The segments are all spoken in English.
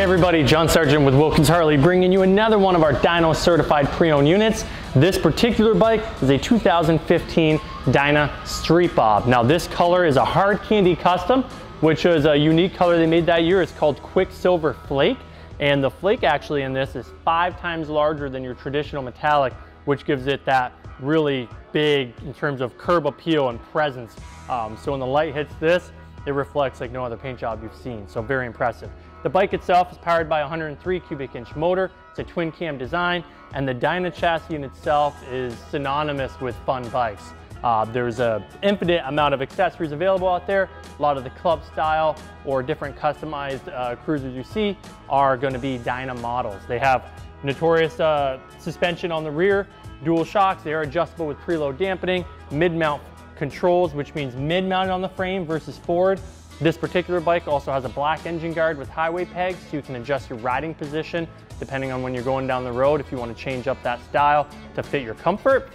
everybody, John Sargent with Wilkins Harley bringing you another one of our dyno certified pre-owned units. This particular bike is a 2015 Dyna Street Bob. Now this color is a hard candy custom, which is a unique color they made that year. It's called Quicksilver Flake. And the flake actually in this is five times larger than your traditional metallic, which gives it that really big in terms of curb appeal and presence. Um, so when the light hits this, it reflects like no other paint job you've seen. So very impressive. The bike itself is powered by a 103 cubic inch motor. It's a twin cam design and the Dyna chassis in itself is synonymous with fun bikes. Uh, there's an infinite amount of accessories available out there. A lot of the club style or different customized uh, cruisers you see are going to be Dyna models. They have notorious uh, suspension on the rear, dual shocks, they are adjustable with preload dampening, mid-mount controls, which means mid-mounted on the frame versus forward. This particular bike also has a black engine guard with highway pegs, so you can adjust your riding position depending on when you're going down the road if you want to change up that style to fit your comfort.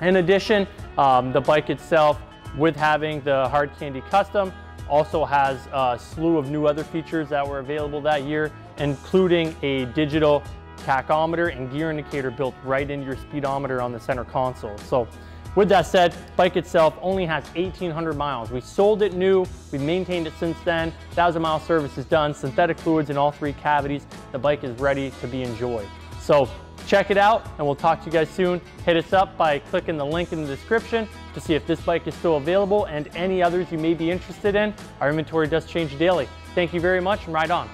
In addition, um, the bike itself, with having the Hard Candy Custom, also has a slew of new other features that were available that year, including a digital tachometer and gear indicator built right into your speedometer on the center console. So with that said, bike itself only has 1,800 miles. We sold it new, we've maintained it since then. 1,000 mile service is done, synthetic fluids in all three cavities. The bike is ready to be enjoyed. So check it out and we'll talk to you guys soon. Hit us up by clicking the link in the description to see if this bike is still available and any others you may be interested in. Our inventory does change daily. Thank you very much and ride on.